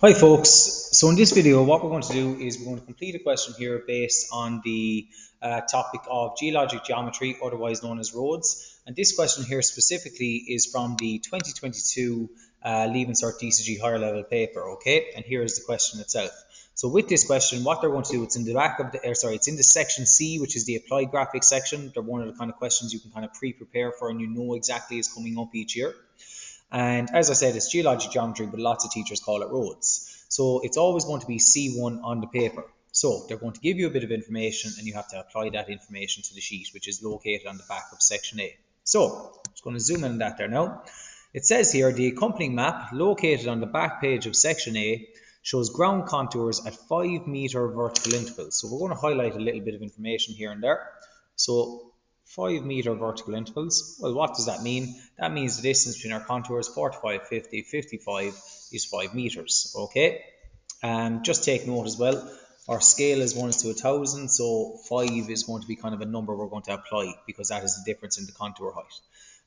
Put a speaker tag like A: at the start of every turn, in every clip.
A: Hi folks, so in this video what we're going to do is we're going to complete a question here based on the uh, topic of geologic geometry, otherwise known as roads. And this question here specifically is from the 2022 uh, Leaving Cert DCG higher level paper, okay? And here is the question itself. So with this question, what they're going to do, it's in the back of the, or sorry, it's in the section C, which is the applied graphics section. They're one of the kind of questions you can kind of pre-prepare for and you know exactly is coming up each year. And as I said, it's geologic geometry, but lots of teachers call it roads. So it's always going to be C1 on the paper. So they're going to give you a bit of information and you have to apply that information to the sheet, which is located on the back of section A. So I'm just going to zoom in on that there now. It says here, the accompanying map located on the back page of section A shows ground contours at 5 meter vertical intervals. So we're going to highlight a little bit of information here and there. So 5 meter vertical intervals. Well, what does that mean? That means the distance between our contours 45, 50, 55 is 5 meters. Okay. Um, just take note as well. Our scale is 1 is to a 1000, so 5 is going to be kind of a number we're going to apply because that is the difference in the contour height.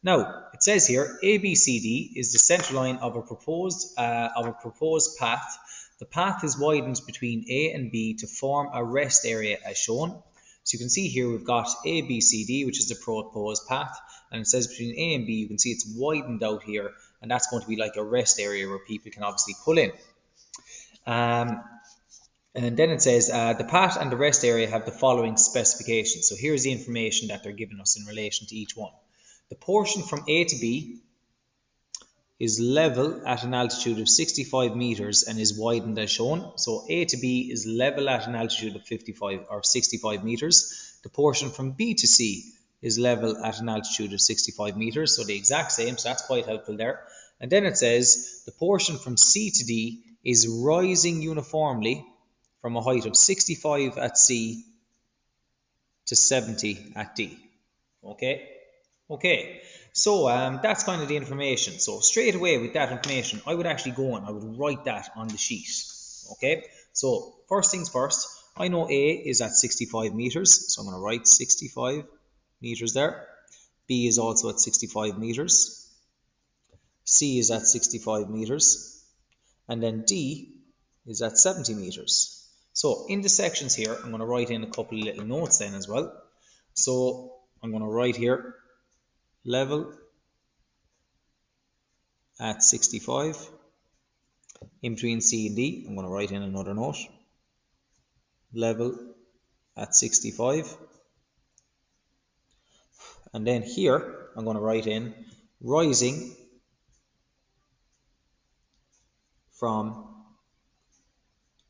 A: Now, it says here ABCD is the center line of a proposed uh, of a proposed path. The path is widened between A and B to form a rest area as shown. So you can see here we've got A, B, C, D, which is the proposed path. And it says between A and B, you can see it's widened out here. And that's going to be like a rest area where people can obviously pull in. Um, and then it says uh, the path and the rest area have the following specifications. So here's the information that they're giving us in relation to each one. The portion from A to B is level at an altitude of 65 meters and is widened as shown. So A to B is level at an altitude of 55 or 65 meters. The portion from B to C is level at an altitude of 65 meters. So the exact same. So that's quite helpful there. And then it says the portion from C to D is rising uniformly from a height of 65 at C to 70 at D. Okay. Okay. So um, that's kind of the information. So straight away with that information, I would actually go and I would write that on the sheet. Okay, so first things first, I know A is at 65 meters, so I'm going to write 65 meters there. B is also at 65 meters. C is at 65 meters. And then D is at 70 meters. So in the sections here, I'm going to write in a couple of little notes then as well. So I'm going to write here level at 65 in between C and D I'm going to write in another note. Level at 65 and then here I'm going to write in rising from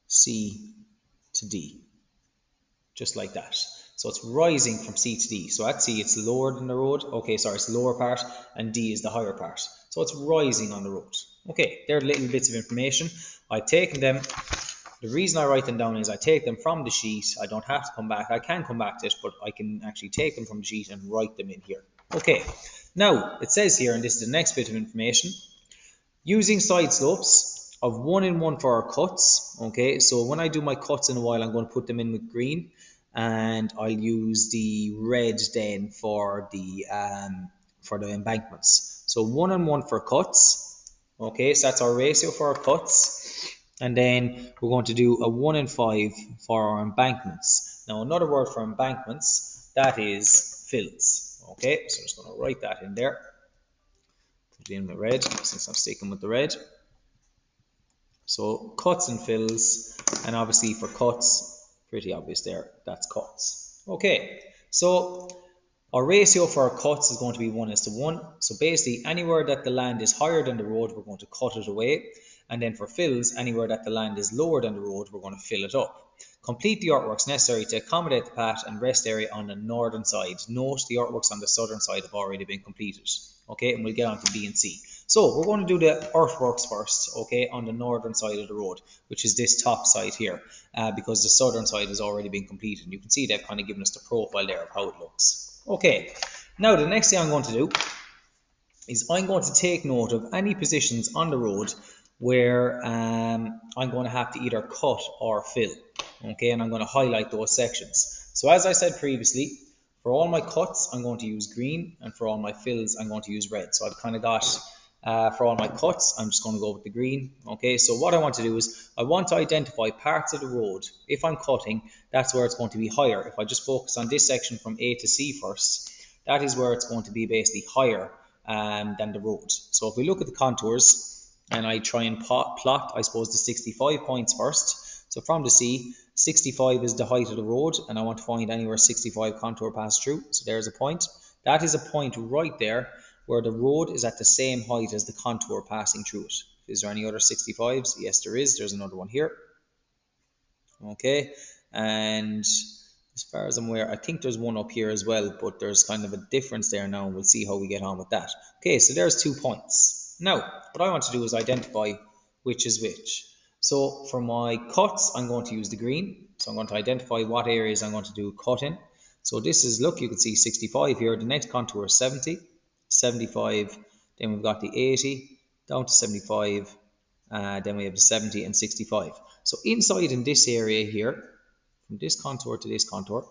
A: C to D just like that so it's rising from C to D. So at C, it's lower than the road. Okay, sorry, it's lower part, and D is the higher part. So it's rising on the road. Okay, they're little bits of information. I've taken them. The reason I write them down is I take them from the sheet. I don't have to come back. I can come back to it, but I can actually take them from the sheet and write them in here. Okay, now it says here, and this is the next bit of information, using side slopes of one in one for our cuts. Okay, so when I do my cuts in a while, I'm going to put them in with green and I'll use the red then for the um, for the embankments. So one on one for cuts. Okay, so that's our ratio for our cuts. And then we're going to do a 1 in 5 for our embankments. Now another word for embankments, that is fills. Okay, so I'm just going to write that in there. Put it in with red, since I'm sticking with the red. So cuts and fills, and obviously for cuts, pretty obvious there, that's cuts. Okay, so our ratio for our cuts is going to be 1 is to 1. So basically, anywhere that the land is higher than the road, we're going to cut it away. And then for fills, anywhere that the land is lower than the road, we're going to fill it up. Complete the earthworks necessary to accommodate the path and rest area on the northern side. Note the earthworks on the southern side have already been completed. Okay, and we'll get on to B and C. So we're going to do the earthworks first, okay, on the northern side of the road, which is this top side here, uh, because the southern side has already been completed. and You can see they've kind of given us the profile there of how it looks. Okay, now the next thing I'm going to do is I'm going to take note of any positions on the road where um, I'm going to have to either cut or fill, okay, and I'm going to highlight those sections. So as I said previously, for all my cuts, I'm going to use green, and for all my fills, I'm going to use red. So I've kind of got uh, for all my cuts, I'm just going to go with the green. Okay, so what I want to do is I want to identify parts of the road. If I'm cutting, that's where it's going to be higher. If I just focus on this section from A to C first, that is where it's going to be basically higher um, than the road. So if we look at the contours and I try and plot, I suppose, the 65 points first. So from the sea, 65 is the height of the road, and I want to find anywhere 65 contour pass through. So there's a point. That is a point right there where the road is at the same height as the contour passing through it. Is there any other 65s? Yes, there is. There's another one here. Okay, and as far as I'm aware, I think there's one up here as well, but there's kind of a difference there now. And we'll see how we get on with that. Okay, so there's two points. Now, what I want to do is identify which is which. So for my cuts, I'm going to use the green. So I'm going to identify what areas I'm going to do cut in. So this is, look, you can see 65 here. The next contour is 70. 75, then we've got the 80, down to 75, uh, then we have the 70 and 65. So inside in this area here, from this contour to this contour,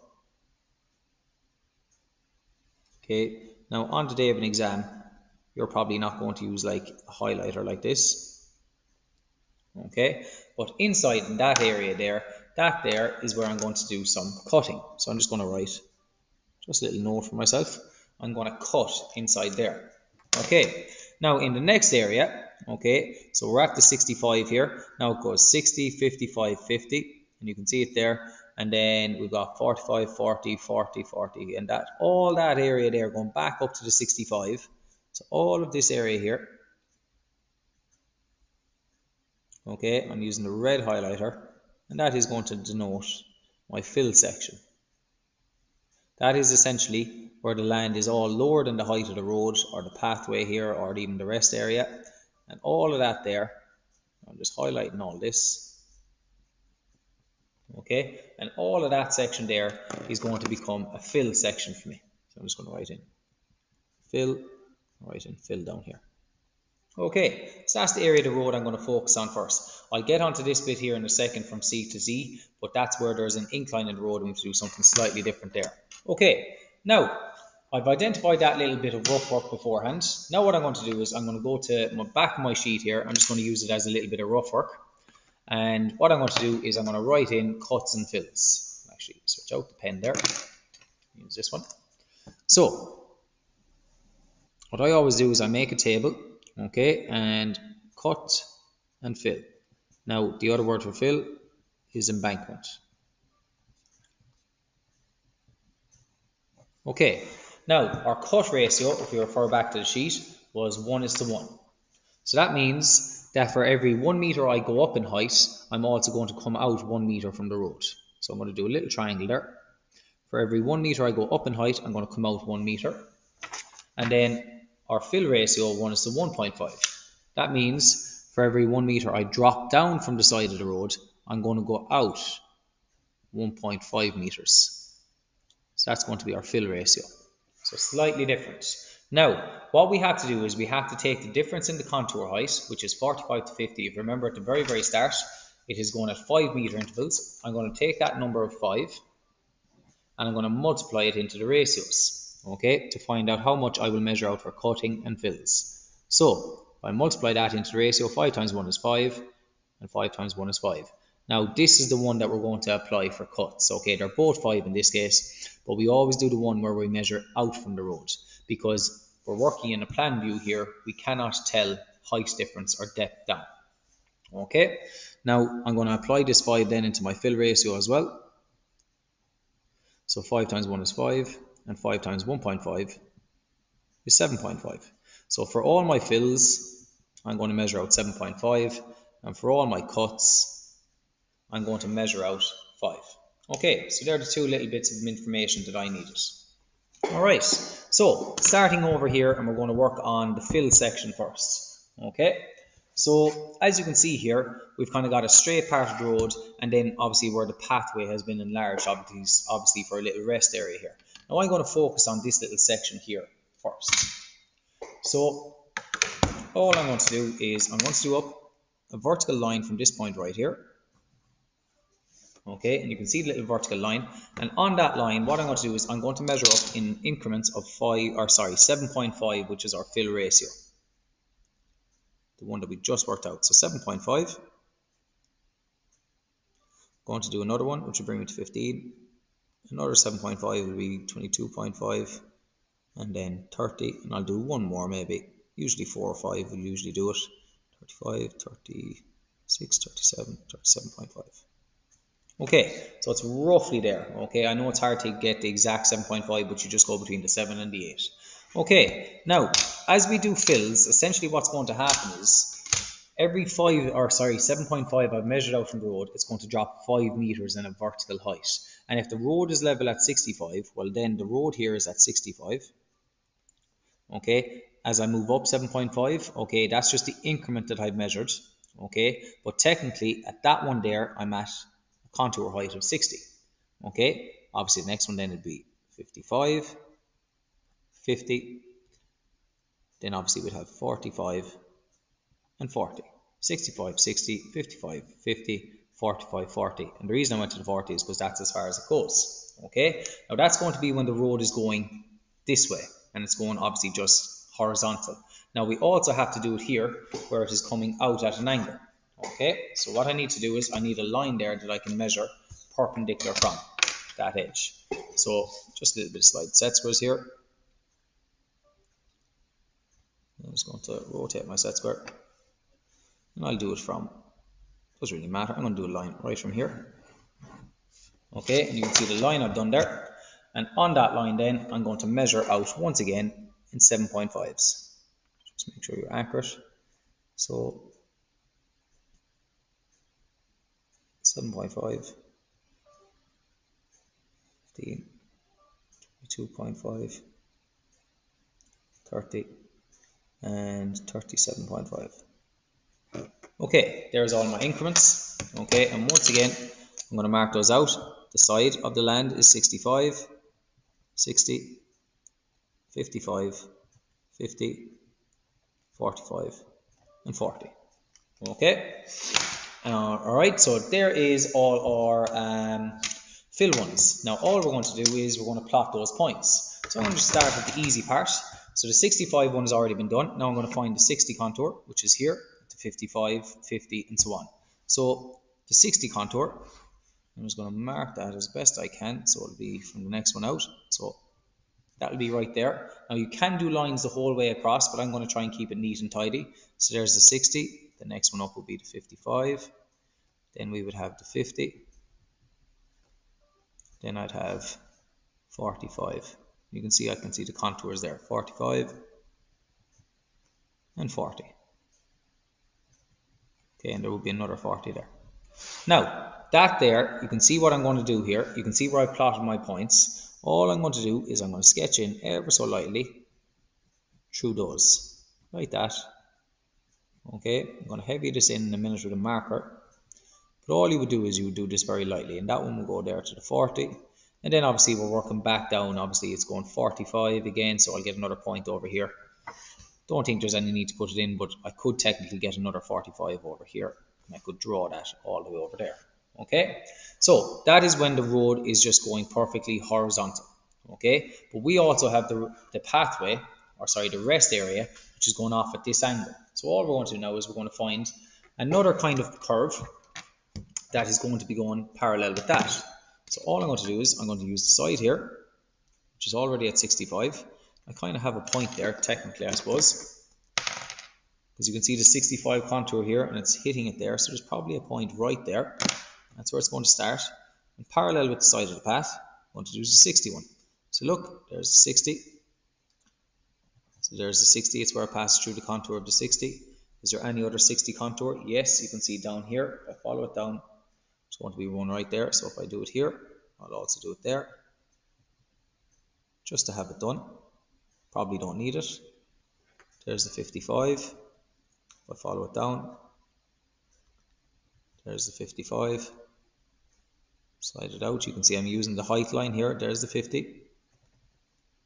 A: okay, now on the day of an exam, you're probably not going to use like a highlighter like this, okay, but inside in that area there, that there is where I'm going to do some cutting. So I'm just going to write just a little note for myself. I'm going to cut inside there. Okay, now in the next area, okay, so we're at the 65 here. Now it goes 60, 55, 50, and you can see it there. And then we've got 45, 40, 40, 40, and that all that area there going back up to the 65. So all of this area here. Okay, I'm using the red highlighter, and that is going to denote my fill section. That is essentially where the land is all lower than the height of the road or the pathway here or even the rest area. And all of that there I'm just highlighting all this. Okay and all of that section there is going to become a fill section for me. So I'm just going to write in fill write in fill down here okay so that's the area of the road I'm going to focus on first I'll get onto this bit here in a second from C to Z but that's where there's an incline in the road and we have to do something slightly different there okay now I've identified that little bit of rough work beforehand. Now what I'm going to do is I'm going to go to my back of my sheet here. I'm just going to use it as a little bit of rough work. And what I'm going to do is I'm going to write in cuts and fills. Actually, switch out the pen there. Use this one. So, what I always do is I make a table, okay, and cut and fill. Now, the other word for fill is embankment. Okay, now, our cut ratio, if we refer back to the sheet, was 1 is to 1. So that means that for every 1 meter I go up in height, I'm also going to come out 1 meter from the road. So I'm going to do a little triangle there. For every 1 meter I go up in height, I'm going to come out 1 meter. And then our fill ratio 1 is to 1.5. That means for every 1 meter I drop down from the side of the road, I'm going to go out 1.5 meters. So that's going to be our fill ratio. So slightly different. Now, what we have to do is we have to take the difference in the contour height, which is 45 to 50. If you remember at the very, very start, it is going at 5 meter intervals. I'm going to take that number of 5 and I'm going to multiply it into the ratios, okay, to find out how much I will measure out for cutting and fills. So, I multiply that into the ratio, 5 times 1 is 5 and 5 times 1 is 5. Now, this is the one that we're going to apply for cuts. Okay, they're both 5 in this case, but we always do the one where we measure out from the road because we're working in a plan view here. We cannot tell height difference or depth down. Okay, now I'm going to apply this 5 then into my fill ratio as well. So 5 times 1 is 5 and 5 times 1.5 is 7.5. So for all my fills, I'm going to measure out 7.5 and for all my cuts, I'm going to measure out 5. Okay, so there are the two little bits of information that I needed. Alright, so starting over here and we're going to work on the fill section first. Okay, so as you can see here, we've kind of got a straight part of the road and then obviously where the pathway has been enlarged, obviously, obviously for a little rest area here. Now I'm going to focus on this little section here first. So all I'm going to do is I'm going to do up a vertical line from this point right here okay and you can see the little vertical line and on that line what I'm going to do is I'm going to measure up in increments of 5 or sorry 7.5 which is our fill ratio the one that we just worked out. So 7.5. Going to do another one, which will bring me to 15. Another 7.5 will be 22.5 and then 30 and I'll do one more maybe. Usually 4 or 5 will usually do it. 35 36 37 37.5 okay so it's roughly there okay? I know it's hard to get the exact 7.5 but you just go between the 7 and the 8 okay now as we do fills essentially what's going to happen is every 5 or sorry 7.5 I've measured out from the road it's going to drop 5 meters in a vertical height and if the road is level at 65 well then the road here is at 65 okay as I move up 7.5 okay that's just the increment that I've measured okay? But technically at that one there I'm at a contour height of 60 okay? Obviously the next one then would be 55 50 then obviously we'd have 45 and 40 65 60 55 50 45 40 and the reason I went to the 40 is because that's as far as it goes okay now that's going to be when the road is going this way and it's going obviously just horizontal. Now we also have to do it here where it is coming out at an angle. Okay, so what I need to do is I need a line there that I can measure perpendicular from that edge. So just a little bit of slide set squares here. I'm just going to rotate my set square. And I'll do it from, doesn't really matter, I'm going to do a line right from here. Okay, and you can see the line I've done there. And on that line then, I'm going to measure out once again in 7.5s. Just make sure you're accurate. So 7.5, 15, 22.5, 30, and 37.5. Okay, there's all my increments. Okay, and once again, I'm going to mark those out. The side of the land is 65, 60, 55, 50, 45, and 40. Okay. Uh, all right. So there is all our um, fill ones. Now all we're going to do is we're going to plot those points. So I'm going to start with the easy part. So the 65 one has already been done. Now I'm going to find the 60 contour, which is here, 55, 50, and so on. So the 60 contour, I'm just going to mark that as best I can. So it'll be from the next one out. So that'll be right there. Now you can do lines the whole way across, but I'm going to try and keep it neat and tidy. So there's the 60. The next one up will be the 55. Then we would have the 50. Then I'd have 45. You can see I can see the contours there. 45 and 40. Okay, and there will be another 40 there. Now, that there, you can see what I'm going to do here. You can see where I've plotted my points. All I'm going to do is I'm going to sketch in ever so lightly through those, like that. Okay, I'm going to heavy this in in a minute with a marker. But all you would do is you would do this very lightly, and that one will go there to the 40. And then obviously we're working back down. Obviously it's going 45 again, so I'll get another point over here. Don't think there's any need to put it in, but I could technically get another 45 over here. And I could draw that all the way over there. Okay? So that is when the road is just going perfectly horizontal. Okay? But we also have the, the pathway or sorry the rest area which is going off at this angle. So all we're going to do now is we're going to find another kind of curve that is going to be going parallel with that. So all I'm going to do is I'm going to use the side here which is already at 65 I kind of have a point there technically I suppose because you can see the 65 contour here and it's hitting it there so there's probably a point right there that's where it's going to start. And parallel with the side of the path, I'm going to do the 61. So look, there's the 60. So there's the 60, it's where I pass through the contour of the 60. Is there any other 60 contour? Yes, you can see down here. If I follow it down, it's going to be one right there. So if I do it here, I'll also do it there. Just to have it done. Probably don't need it. There's the 55. If I follow it down, there's the 55 slide it out. You can see I'm using the height line here. There's the 50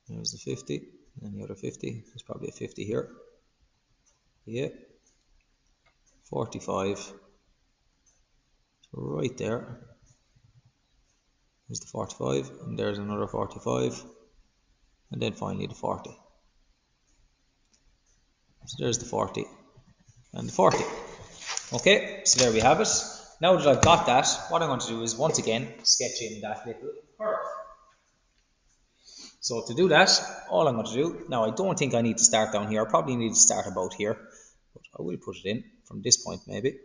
A: there's the 50 and the other 50 there's probably a 50 here. Yeah. 45 right there. There's the 45 and there's another 45 and then finally the 40 so there's the 40 and the 40. Okay, so there we have it. Now that I've got that, what I'm going to do is once again sketch in that little curve. So to do that, all I'm going to do, now I don't think I need to start down here, I probably need to start about here, but I will put it in from this point maybe.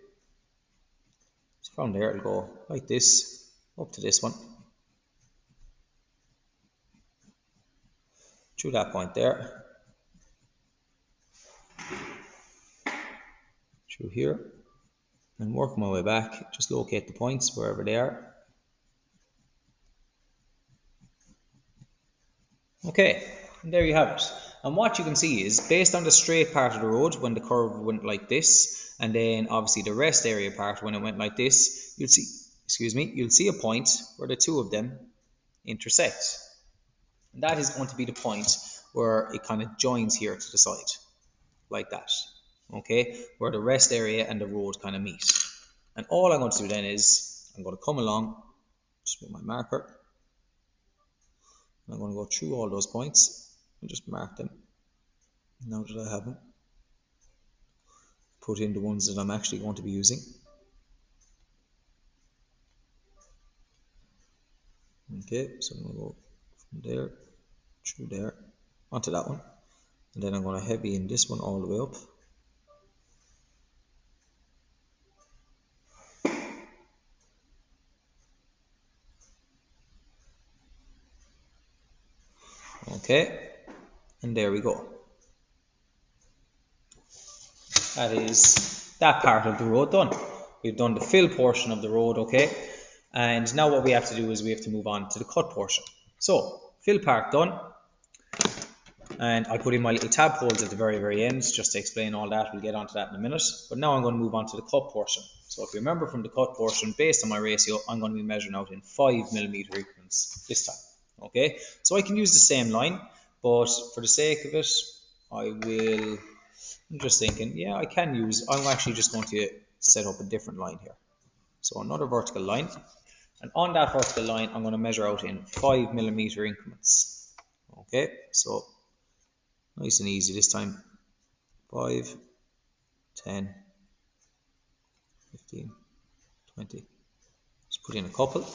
A: So from there it'll go like this, up to this one. Through that point there. Through here and work my way back, just locate the points wherever they are. Okay, and there you have it. And what you can see is, based on the straight part of the road, when the curve went like this, and then obviously the rest area part when it went like this, you'll see, excuse me, you'll see a point where the two of them intersect. And that is going to be the point where it kind of joins here to the side, like that okay, where the rest area and the road kind of meet. And all I'm going to do then is I'm going to come along, just with my marker, I'm going to go through all those points and just mark them. Now that I have them, put in the ones that I'm actually going to be using. Okay, so I'm going to go from there through there. Onto that one, and then I'm going to heavy in this one all the way up. okay. And there we go. That is that part of the road done. We've done the fill portion of the road okay? And now what we have to do is we have to move on to the cut portion. So fill part done. And I put in my little tadpoles at the very very end just to explain all that. We'll get onto that in a minute. But now I'm going to move on to the cut portion. So if you remember from the cut portion based on my ratio I'm going to be measuring out in 5 millimeter increments this time okay? So I can use the same line but for the sake of it I will I'm just thinking yeah I can use I'm actually just going to set up a different line here. So another vertical line and on that vertical line I'm going to measure out in 5 millimeter increments. Okay so nice and easy this time. 5 10 15 20 just put in a couple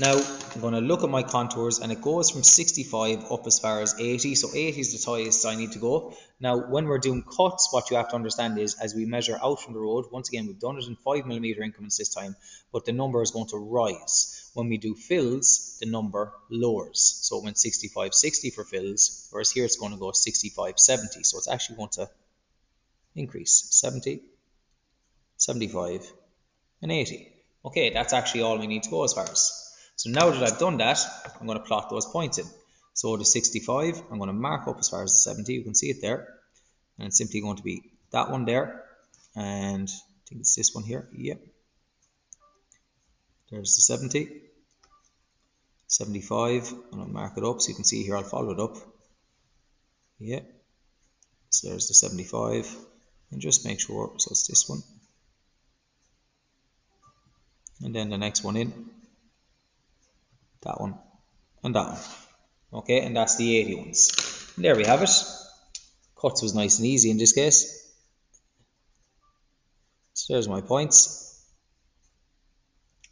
A: now I'm going to look at my contours and it goes from 65 up as far as 80. So 80 is the highest I need to go. Now when we're doing cuts, what you have to understand is as we measure out from the road, once again we've done it in 5 millimeter increments this time, but the number is going to rise. When we do fills, the number lowers. So it went 65 60 for fills, whereas here it's going to go 65 70. So it's actually going to increase 70, 75, and 80. Okay, that's actually all we need to go as far as. So now that I've done that, I'm going to plot those points in. So the 65, I'm going to mark up as far as the 70, you can see it there. And it's simply going to be that one there. And I think it's this one here. Yep. There's the 70. 75, and I'll mark it up so you can see here I'll follow it up. Yep. So there's the 75. And just make sure, so it's this one. And then the next one in that one, and that one. Okay, and that's the 80 ones. And there we have it. Cuts was nice and easy in this case. So there's my points.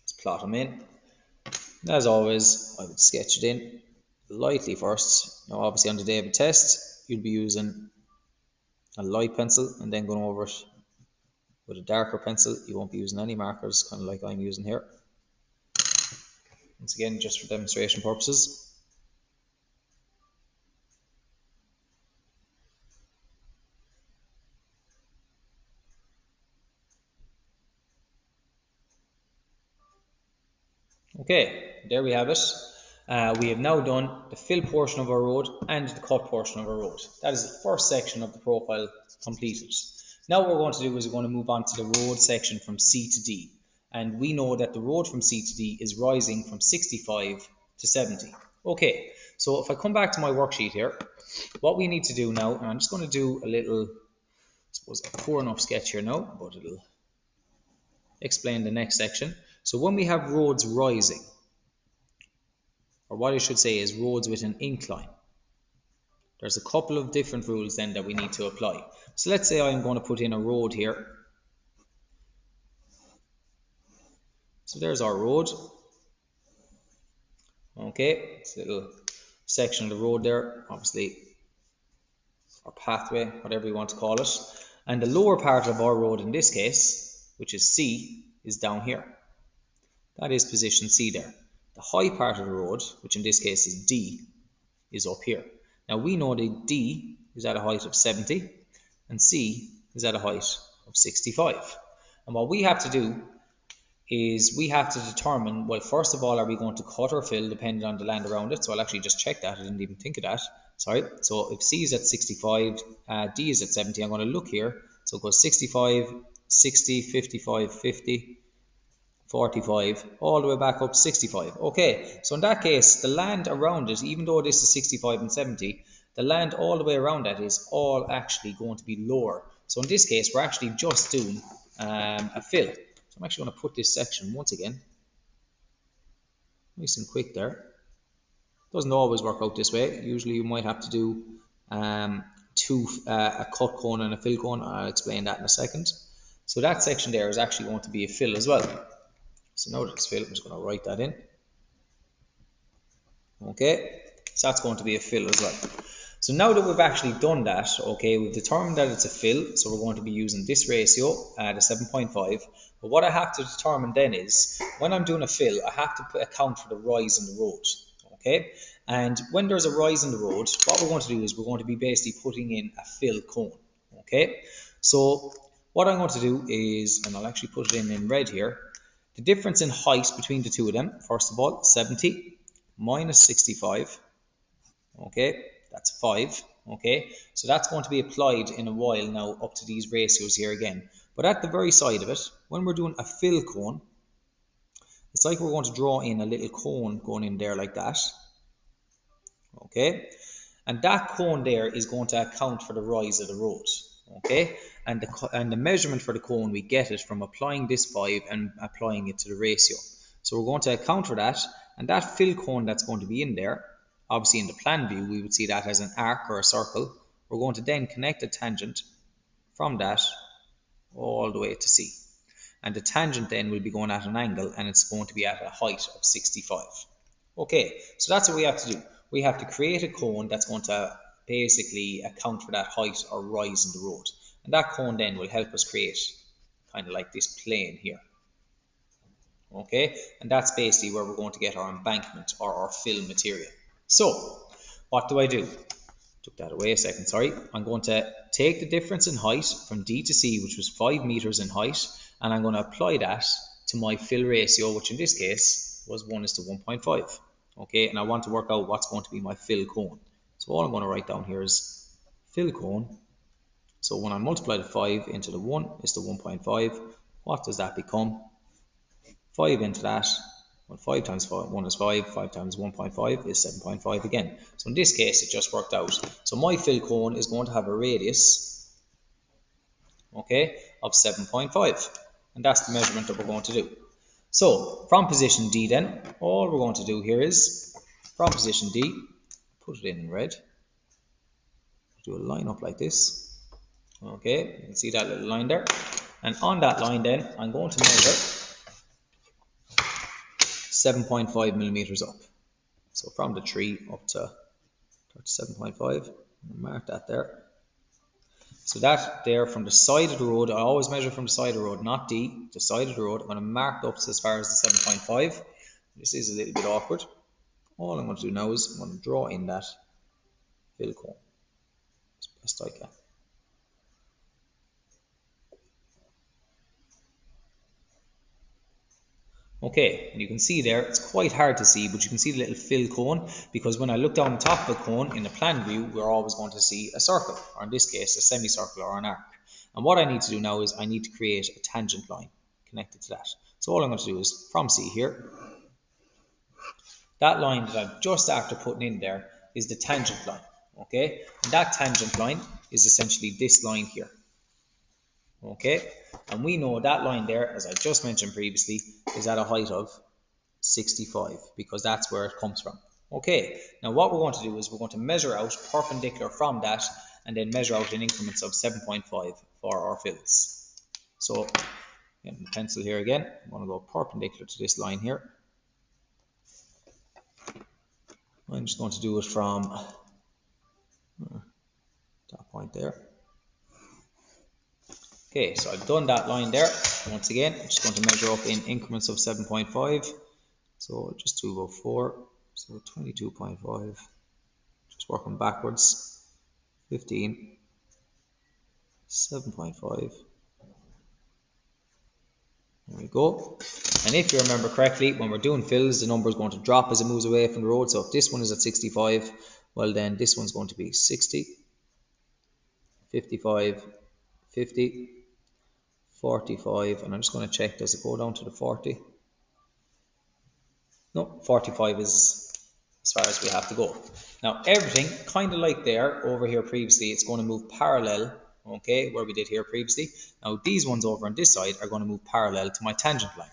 A: Let's plot them in. And as always, I would sketch it in lightly first. Now obviously on the day of a test, you'd be using a light pencil and then going over it with a darker pencil. You won't be using any markers, kind of like I'm using here. Once again, just for demonstration purposes. Okay, there we have it. Uh, we have now done the fill portion of our road and the cut portion of our road. That is the first section of the profile completed. Now what we're going to do is we're going to move on to the road section from C to D and we know that the road from C to D is rising from 65 to 70. Okay, so if I come back to my worksheet here, what we need to do now, and I'm just going to do a little, I suppose, a poor enough sketch here now, but it'll explain the next section. So when we have roads rising, or what I should say is roads with an incline, there's a couple of different rules then that we need to apply. So let's say I'm going to put in a road here. So there's our road. Okay, it's a little section of the road there, obviously, or pathway, whatever you want to call it. And the lower part of our road in this case, which is C, is down here. That is position C there. The high part of the road, which in this case is D, is up here. Now we know that D is at a height of 70 and C is at a height of 65. And what we have to do is we have to determine, well, first of all, are we going to cut or fill depending on the land around it? So I'll actually just check that. I didn't even think of that. Sorry. So if C is at 65, uh, D is at 70, I'm going to look here. So it goes 65, 60, 55, 50, 45, all the way back up 65. Okay, so in that case, the land around it, even though this is 65 and 70, the land all the way around that is all actually going to be lower. So in this case, we're actually just doing um, a fill. I'm actually going to put this section once again. Nice and quick there. Doesn't always work out this way. Usually you might have to do um, two, uh, a cut cone and a fill cone. I'll explain that in a second. So that section there is actually going to be a fill as well. So now that it's filled, I'm just going to write that in. Okay, so that's going to be a fill as well. So now that we've actually done that, okay, we've determined that it's a fill, so we're going to be using this ratio at a 7.5. But what I have to determine then is, when I'm doing a fill, I have to put, account for the rise in the road, okay? And when there's a rise in the road, what we're going to do is we're going to be basically putting in a fill cone, okay? So what I'm going to do is, and I'll actually put it in in red here, the difference in height between the two of them, first of all, 70 minus 65, okay, that's 5, okay, so that's going to be applied in a while now up to these ratios here again. But at the very side of it, when we're doing a fill cone, it's like we're going to draw in a little cone going in there like that, okay, and that cone there is going to account for the rise of the road, okay, and the, and the measurement for the cone, we get it from applying this 5 and applying it to the ratio. So we're going to account for that, and that fill cone that's going to be in there, obviously in the plan view, we would see that as an arc or a circle. We're going to then connect a tangent from that all the way to C. And the tangent then will be going at an angle, and it's going to be at a height of 65. Okay, so that's what we have to do. We have to create a cone that's going to basically account for that height or rise in the road. And that cone then will help us create kind of like this plane here. Okay, and that's basically where we're going to get our embankment or our fill material. So, what do I do? Took that away a second, sorry. I'm going to take the difference in height from D to C, which was 5 meters in height, and I'm going to apply that to my fill ratio, which in this case was 1 is to 1.5. Okay, and I want to work out what's going to be my fill cone. So all I'm going to write down here is fill cone so when I multiply the 5 into the 1 is the 1.5. What does that become? 5 into that. Well, 5 times 5, 1 is 5. 5 times 1.5 is 7.5 again. So in this case, it just worked out. So my fill cone is going to have a radius, okay, of 7.5. And that's the measurement that we're going to do. So from position D then, all we're going to do here is, from position D, put it in red, do a line up like this, okay you can see that little line there and on that line then I'm going to measure 7.5 millimeters up. So from the tree up to 37.5, mark that there. So that there from the side of the road I always measure from the side of the road not D the side of the road. I'm going to mark up as far as the 7.5 this is a little bit awkward. All I'm going to do now is I'm going to draw in that fill cone as best I can Okay, and you can see there, it's quite hard to see, but you can see the little fill cone, because when I look down the top of the cone in the plan view, we're always going to see a circle, or in this case, a semicircle or an arc. And what I need to do now is I need to create a tangent line connected to that. So all I'm going to do is, from C here, that line that I've just after putting in there is the tangent line, okay? And that tangent line is essentially this line here okay and we know that line there as I just mentioned previously is at a height of 65 because that's where it comes from Okay, now what we're going to do is we're going to measure out perpendicular from that and then measure out in increments of 7.5 for our fills. So, getting the pencil here again, I'm going to go perpendicular to this line here. I'm just going to do it from uh, that point there. Okay, so I've done that line there. Once again, I'm just going to measure up in increments of 7.5. So just do about 4. So 22.5. Just working backwards. 15. 7.5. There we go. And if you remember correctly, when we're doing fills, the number is going to drop as it moves away from the road. So if this one is at 65, well then this one's going to be 60, 55, 50, 45, and I'm just going to check, does it go down to the 40? No, 45 is as far as we have to go. Now everything, kind of like there, over here previously, it's going to move parallel, okay, where we did here previously. Now these ones over on this side are going to move parallel to my tangent line.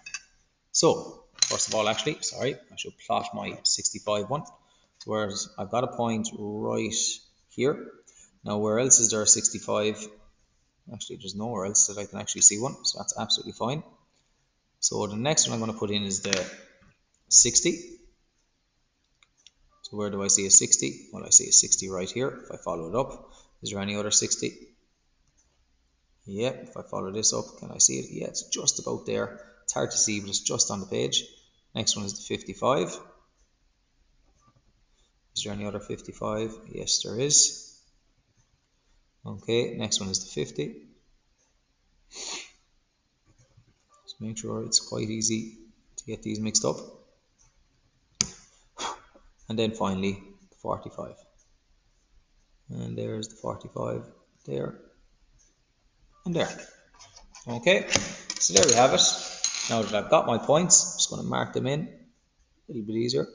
A: So, first of all, actually, sorry, I should plot my 65 one. Whereas I've got a point right here. Now where else is there a 65? Actually, there's nowhere else that I can actually see one, so that's absolutely fine. So the next one I'm going to put in is the 60. So where do I see a 60? Well, I see a 60 right here. If I follow it up, is there any other 60? Yeah, if I follow this up, can I see it? Yeah, it's just about there. It's hard to see, but it's just on the page. Next one is the 55. Is there any other 55? Yes, there is. Okay, next one is the 50. Just make sure it's quite easy to get these mixed up. And then finally, the 45. And there's the 45 there and there. Okay, so there we have it. Now that I've got my points, I'm just going to mark them in a little bit easier.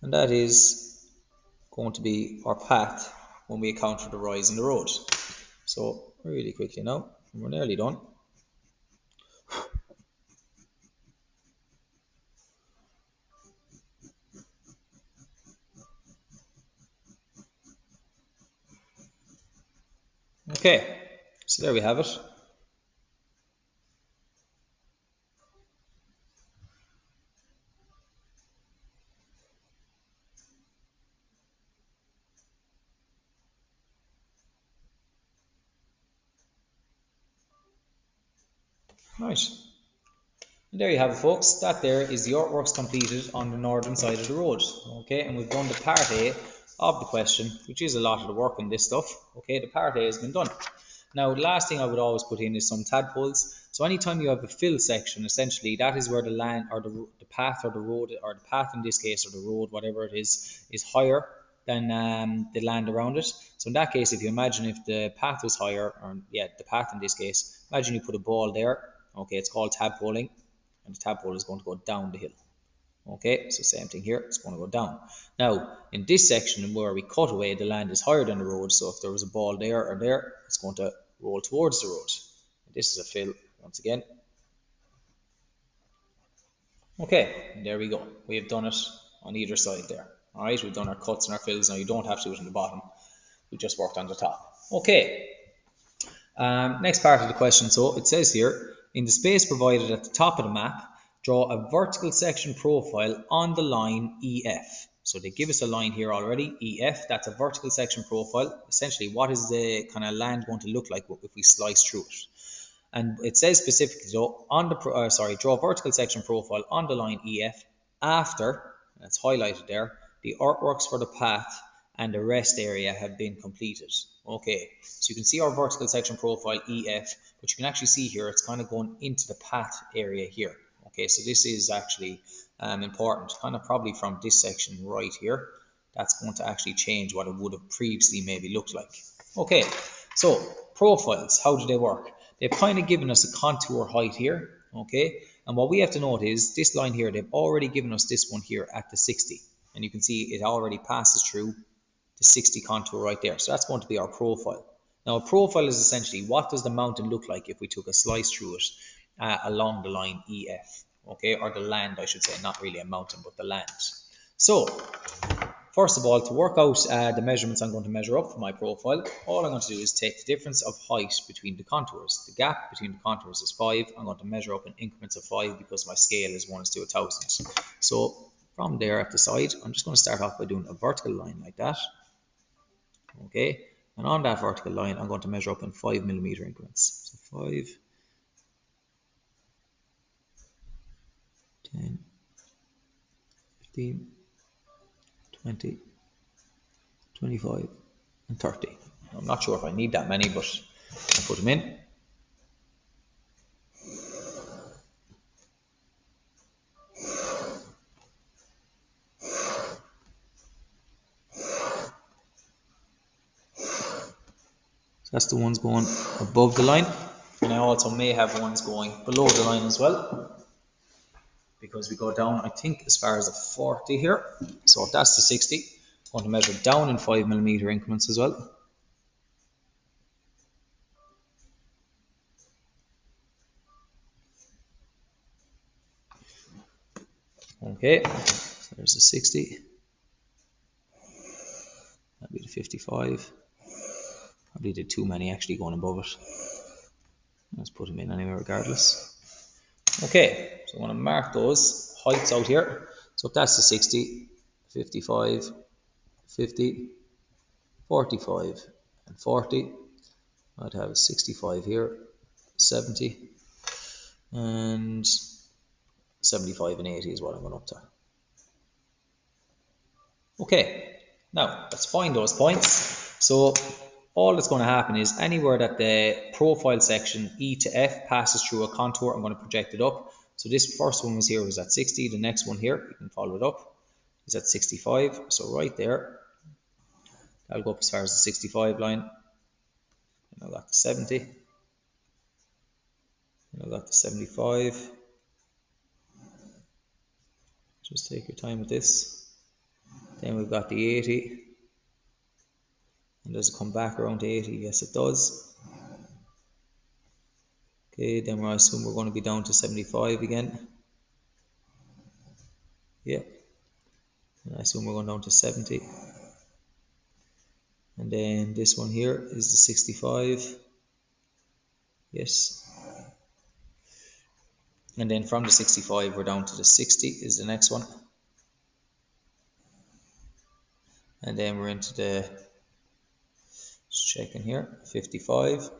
A: And that is going to be our path when we account for the rise in the road. So really quickly now, we're nearly done. Okay, so there we have it. Right. And there you have it folks, that there is the earthworks completed on the northern side of the road. Okay, and we've done the part A of the question, which is a lot of the work on this stuff. Okay, the part A has been done. Now, the last thing I would always put in is some tadpoles. So anytime you have a fill section, essentially that is where the land or the, the path or the road, or the path in this case, or the road, whatever it is, is higher than um, the land around it. So in that case, if you imagine if the path was higher, or yeah, the path in this case, imagine you put a ball there Okay, it's called tadpoling, and the tadpole is going to go down the hill. Okay, so same thing here, it's going to go down. Now, in this section where we cut away, the land is higher than the road, so if there was a ball there or there, it's going to roll towards the road. This is a fill, once again. Okay, there we go. We have done it on either side there. Alright, we've done our cuts and our fills. Now you don't have to do it on the bottom. We just worked on the top. Okay, um, next part of the question. So it says here, in the space provided at the top of the map, draw a vertical section profile on the line EF. So they give us a line here already, EF, that's a vertical section profile. Essentially, what is the kind of land going to look like if we slice through it? And it says specifically, so on the, uh, sorry, draw vertical section profile on the line EF after, that's highlighted there, the earthworks for the path and the rest area have been completed. Okay, so you can see our vertical section profile EF, but you can actually see here it's kind of going into the path area here. Okay, so this is actually um, important, kind of probably from this section right here. That's going to actually change what it would have previously maybe looked like. Okay, so profiles, how do they work? They've kind of given us a contour height here, okay? And what we have to note is this line here, they've already given us this one here at the 60. And you can see it already passes through the 60 contour right there. So that's going to be our profile. Now a profile is essentially what does the mountain look like if we took a slice through it uh, along the line EF. okay, or the land, I should say, not really a mountain, but the land. So, first of all, to work out uh, the measurements I'm going to measure up for my profile, all I'm going to do is take the difference of height between the contours. The gap between the contours is 5. I'm going to measure up in increments of 5 because my scale is 1 is to 1,000. So, from there at the side, I'm just going to start off by doing a vertical line like that. Okay, and on that vertical line, I'm going to measure up in 5 millimeter increments. So 5, 10, 15, 20, 25, and 30. I'm not sure if I need that many, but I'll put them in. That's the ones going above the line. And I also may have ones going below the line as well. Because we go down, I think, as far as the 40 here. So if that's the 60, I'm going to measure down in 5 millimeter increments as well. Okay, so there's the 60. That'd be the 55. Probably did too many actually going above it. Let's put them in anyway regardless. Okay, so I'm going to mark those heights out here. So that's the 60, 55, 50, 45 and 40, I'd have 65 here, 70 and 75 and 80 is what I'm going up to. Okay, now let's find those points. So all that's going to happen is anywhere that the profile section E to F passes through a contour, I'm going to project it up. So this first one was here was at 60. The next one here, you can follow it up, is at 65. So right there, that'll go up as far as the 65 line. And I'll got the 70. And I'll got the 75. Just take your time with this. Then we've got the 80. And does it come back around to 80? Yes, it does. Okay, then I assume we're going to be down to 75 again. Yep. And I assume we're going down to 70. And then this one here is the 65. Yes. And then from the 65 we're down to the 60 is the next one. And then we're into the just checking here, 55.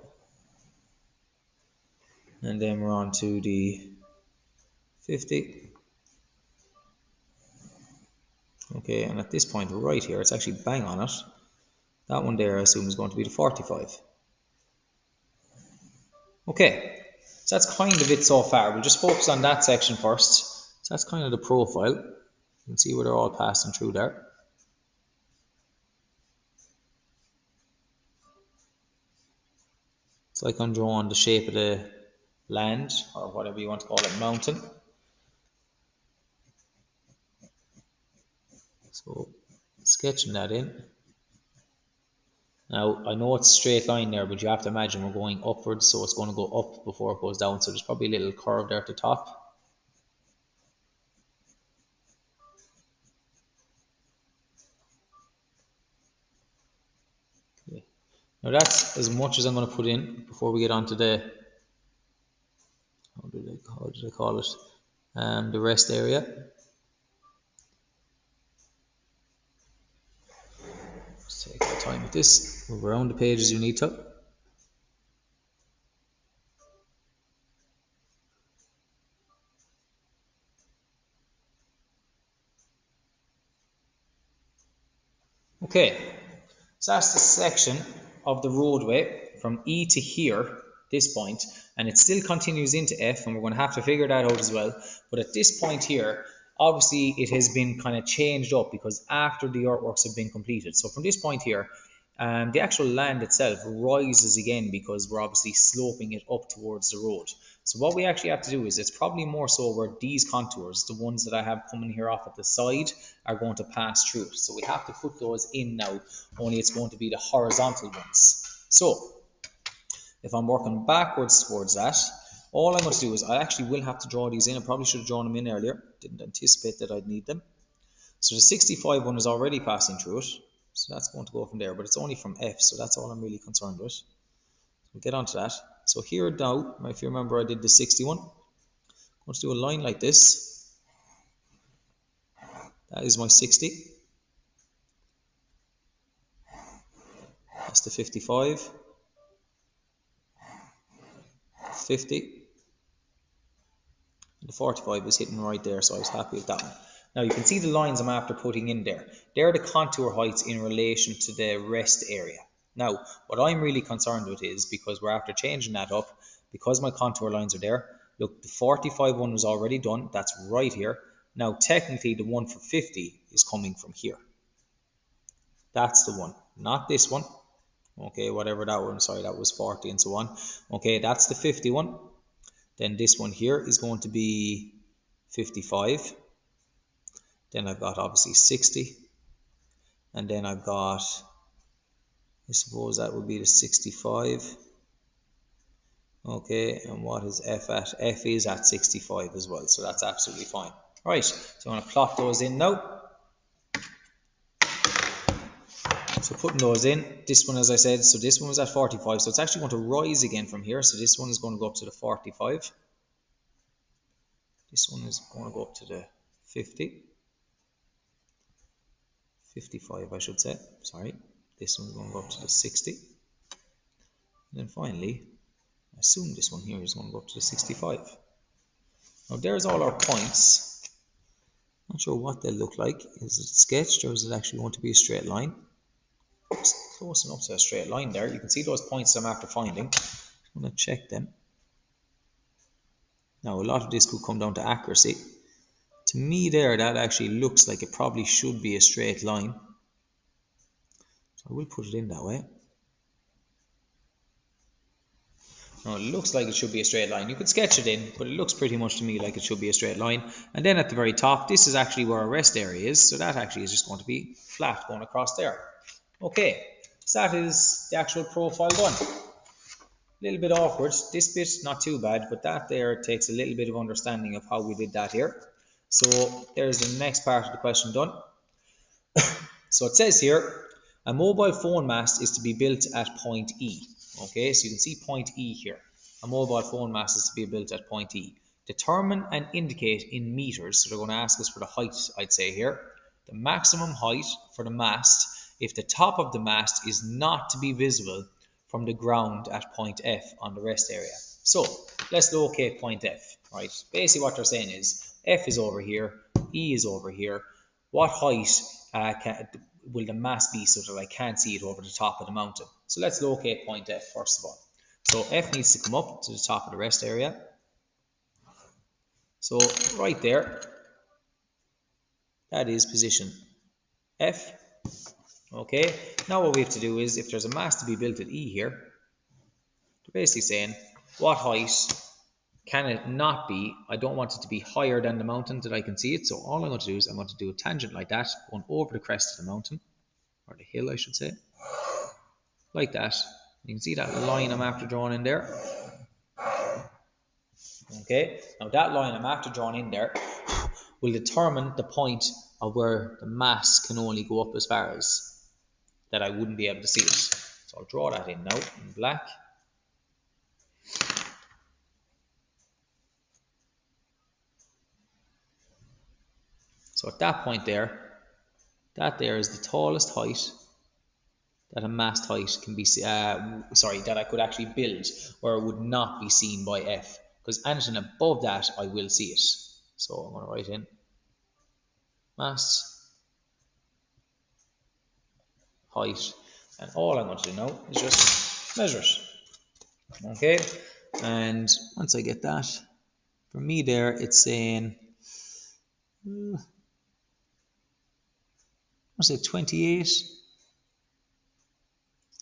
A: And then we're on to the 50. Okay, and at this point right here, it's actually bang on it. That one there, I assume, is going to be the 45. Okay, so that's kind of it so far. We'll just focus on that section first. So that's kind of the profile. You can see where they're all passing through there. It's like I'm drawing the shape of the land or whatever you want to call it, mountain. So sketching that in. Now I know it's straight line there, but you have to imagine we're going upwards, so it's going to go up before it goes down. So there's probably a little curve there at the top. Now that's as much as I'm going to put in before we get on to the how did I, how call it um, the rest area. Just take your time with this. Move around the page as you need to. Okay, so that's the section of the roadway from E to here, this point, and it still continues into F, and we're going to have to figure that out as well. But at this point here, obviously it has been kind of changed up because after the earthworks have been completed. So from this point here, um, the actual land itself rises again because we're obviously sloping it up towards the road. So what we actually have to do is it's probably more so where these contours, the ones that I have coming here off at the side, are going to pass through. So we have to put those in now, only it's going to be the horizontal ones. So if I'm working backwards towards that, All I'm going to do is I actually will have to draw these in. I probably should have drawn them in earlier. Didn't anticipate that I'd need them. So the 65 one is already passing through it. So that's going to go from there, but it's only from F, so that's all I'm really concerned with. We'll get onto that. So here now, if you remember, I did the 61. I'm going to do a line like this. That is my 60. That's the 55. 50. And the 45 is hitting right there, so I was happy with that one. Now you can see the lines I'm after putting in there. They're the contour heights in relation to the rest area. Now, what I'm really concerned with is, because we're after changing that up, because my contour lines are there, look, the 45 one was already done, that's right here. Now, technically, the one for 50 is coming from here. That's the one, not this one. Okay, whatever that one, sorry, that was 40 and so on. Okay, that's the 51. Then this one here is going to be 55. Then I've got obviously 60. And then I've got, I suppose that would be the 65. Okay, and what is F at? F is at 65 as well, so that's absolutely fine. Right, so I'm going to plot those in now. So putting those in, this one as I said, so this one was at 45, so it's actually going to rise again from here. So this one is going to go up to the 45. This one is going to go up to the 50. 55 I should say, sorry. This one's going to go up to the 60. And then finally, I assume this one here is going to go up to the 65. Now there's all our points. Not sure what they look like. Is it sketched or is it actually going to be a straight line? It's close enough to a straight line there. You can see those points I'm after finding. I'm going to check them. Now a lot of this could come down to accuracy to me there that actually looks like it probably should be a straight line I will put it in that way. Now it looks like it should be a straight line. You could sketch it in but it looks pretty much to me like it should be a straight line. And then at the very top this is actually where our rest area is. So that actually is just going to be flat going across there. Okay so that is the actual profile done. A little bit awkward this bit not too bad but that there takes a little bit of understanding of how we did that here. So there's the next part of the question done. so it says here, a mobile phone mast is to be built at point E. Okay, so you can see point E here. A mobile phone mast is to be built at point E. Determine and indicate in meters. So they're going to ask us for the height, I'd say here. The maximum height for the mast if the top of the mast is not to be visible from the ground at point F on the rest area. So let's locate point F. Right. Basically what they're saying is F is over here, E is over here. What height uh, can, will the mass be so that I can't see it over the top of the mountain? So let's locate point F first of all. So F needs to come up to the top of the rest area. So right there, that is position F. Okay, now what we have to do is if there's a mass to be built at E here, they're basically saying what height can it not be, I don't want it to be higher than the mountain that I can see it. So all I'm going to do is I'm going to do a tangent like that, going over the crest of the mountain, or the hill I should say, like that. You can see that line I'm after drawing in there. Okay, now that line I'm after drawing in there will determine the point of where the mass can only go up as far as that I wouldn't be able to see it. So I'll draw that in now in black. So at that point there, that there is the tallest height that a mast height can be, uh, sorry, that I could actually build it would not be seen by F. Because anything above that, I will see it. So I'm going to write in mast height. And all I'm going to do now is just measure it. Okay, and once I get that, for me there, it's saying, uh, I'll say 28.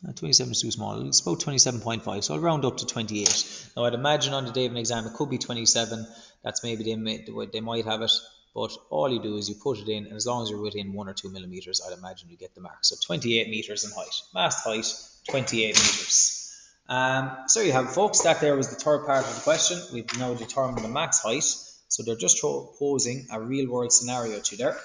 A: Uh, 27 is too small. It's about 27.5, so I'll round up to 28. Now, I'd imagine on the day of an exam it could be 27. That's maybe they, may, they might have it. But all you do is you put it in, and as long as you're within one or two millimeters, I'd imagine you get the mark. So 28 meters in height. Mast height, 28 meters. Um, so you have folks, that there was the third part of the question. We've now determined the max height. So they're just posing a real world scenario to there.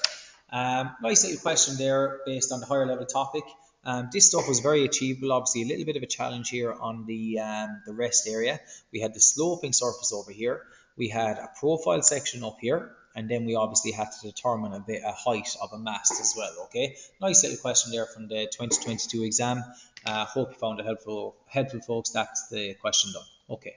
A: Um, nice little question there based on the higher level topic. Um, this stuff was very achievable. Obviously, a little bit of a challenge here on the um, the rest area. We had the sloping surface over here. We had a profile section up here, and then we obviously had to determine a bit a height of a mast as well. Okay, nice little question there from the 2022 exam. Uh, hope you found it helpful. Helpful, folks. That's the question done. Okay.